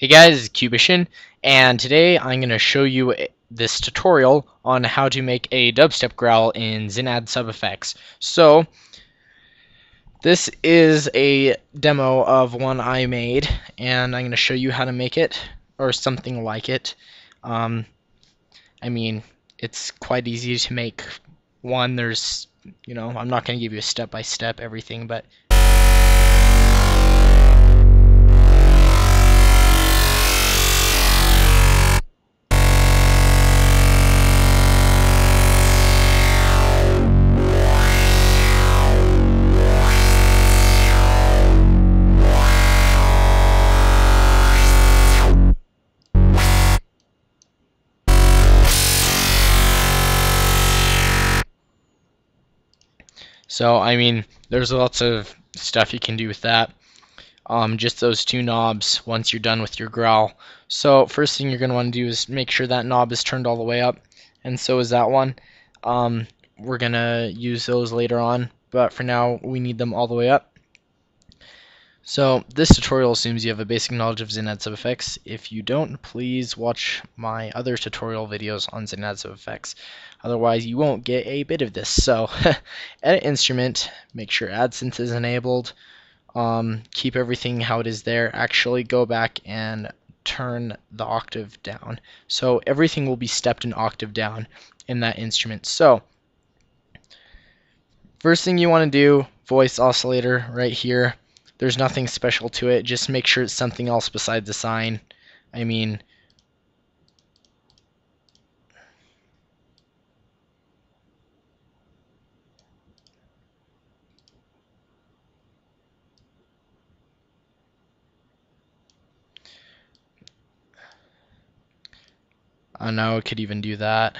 Hey guys, Cubician, and today I'm going to show you this tutorial on how to make a dubstep growl in ZynAddSubFX. So, this is a demo of one I made, and I'm going to show you how to make it, or something like it. Um, I mean, it's quite easy to make one. There's, you know, I'm not going to give you a step-by-step -step everything, but So, I mean, there's lots of stuff you can do with that. Um, just those two knobs once you're done with your growl. So, first thing you're going to want to do is make sure that knob is turned all the way up, and so is that one. Um, we're going to use those later on, but for now, we need them all the way up. So this tutorial assumes you have a basic knowledge of ZynAddSubFX. If you don't, please watch my other tutorial videos on ZynAddSubFX. Otherwise, you won't get a bit of this. So edit instrument, make sure ADsynth is enabled, um, keep everything how it is there. Actually go back and turn the octave down. So everything will be stepped an octave down in that instrument. So first thing you want to do, voice oscillator right here. There's nothing special to it. Just make sure it's something else besides the sine. I mean, I know it could even do that.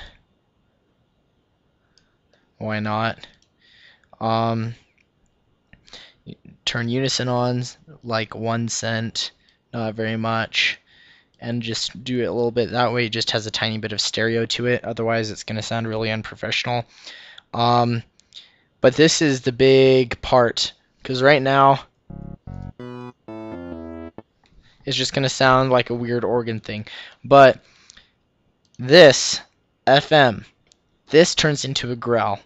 Why not? Um, turn unison on like one cent, not very much, and just do it a little bit. That way it just has a tiny bit of stereo to it. Otherwise it's going to sound really unprofessional. Um, but this is the big part because right now it's just going to sound like a weird organ thing. But this FM, this turns into a growl.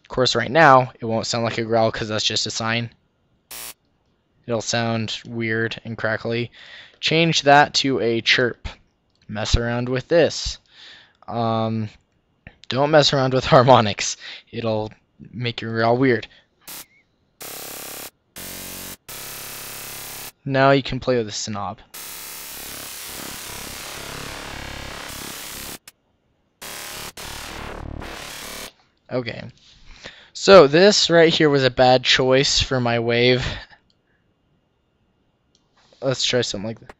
Of course, right now, it won't sound like a growl because that's just a sine. It'll sound weird and crackly. Change that to a chirp. Mess around with this. Um, don't mess around with harmonics. It'll make you growl weird. Now you can play with the knob. Okay. So this right here was a bad choice for my wave. Let's try something like that.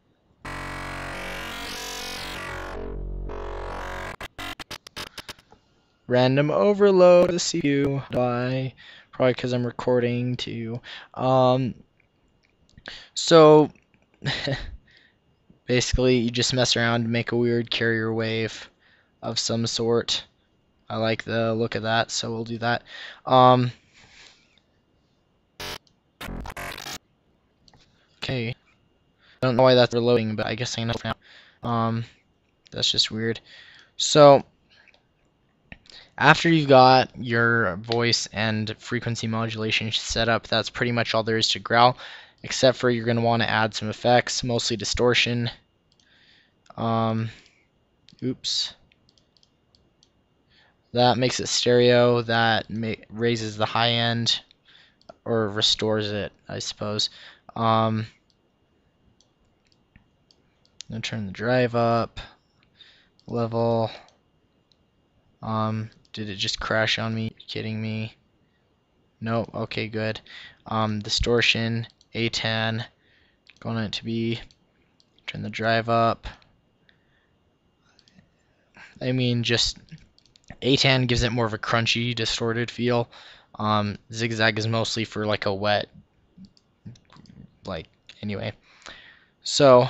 Random overload the CPU die probably because I'm recording too. Um, so basically, you just mess around, and make a weird carrier wave of some sort. I like the look of that, so we'll do that. Um, okay. I don't know why that's reloading, but I guess I know now. Um, that's just weird. So, after you've got your voice and frequency modulation set up, that's pretty much all there is to growl, except for you're going to want to add some effects, mostly distortion. Um, oops. That makes it stereo. That raises the high end or restores it, I suppose. Um, gonna turn the drive up. Level. Um, did it just crash on me? kidding me? Nope. Okay, good. Um, distortion, Atan. Going it to be. Turn the drive up. I mean, just Atan gives it more of a crunchy, distorted feel. Um, Zigzag is mostly for like a wet, like, anyway. So,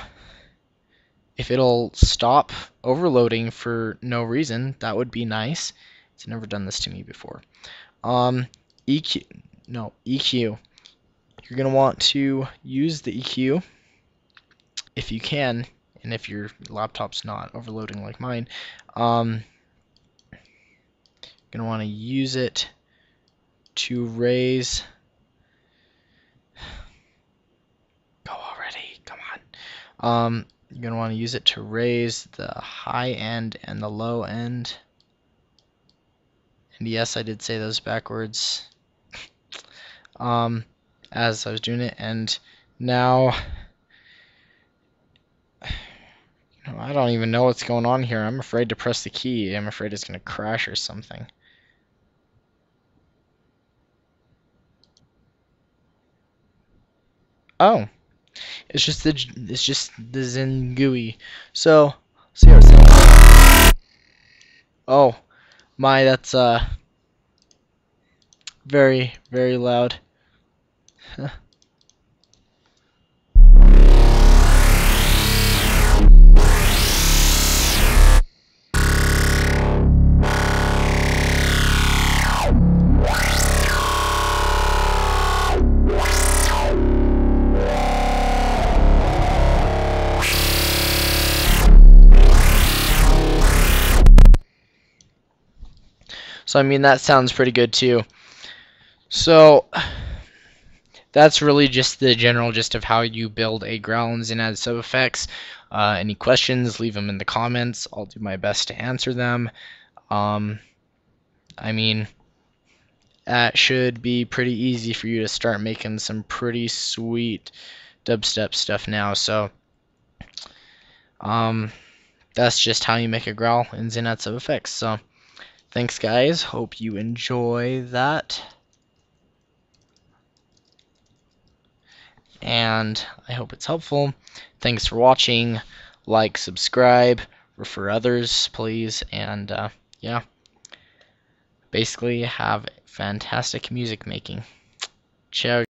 if it'll stop overloading for no reason, that would be nice. It's never done this to me before. Um, EQ, no, EQ. You're going to want to use the EQ if you can, and if your laptop's not overloading like mine, um, you're gonna want to use it to raise. Go already, come on. Um, you're gonna want to use it to raise the high end and the low end. And yes, I did say those backwards. um, as I was doing it, and now I don't even know what's going on here. I'm afraid to press the key. I'm afraid it's going to crash or something. Oh. It's just the it's just the Zengui. So, see how it Oh, my, that's uh very very loud. So I mean that sounds pretty good too. So that's really just the general gist of how you build a growl in ZynAddSubFX. Uh, any questions, leave them in the comments. I'll do my best to answer them. Um, I mean, that should be pretty easy for you to start making some pretty sweet dubstep stuff now. So, um, that's just how you make a growl in Zen Sub Effects. So. Thanks, guys. Hope you enjoy that. And I hope it's helpful. Thanks for watching. Like, subscribe, refer others, please. And, uh, yeah. Basically, have fantastic music making. Ciao.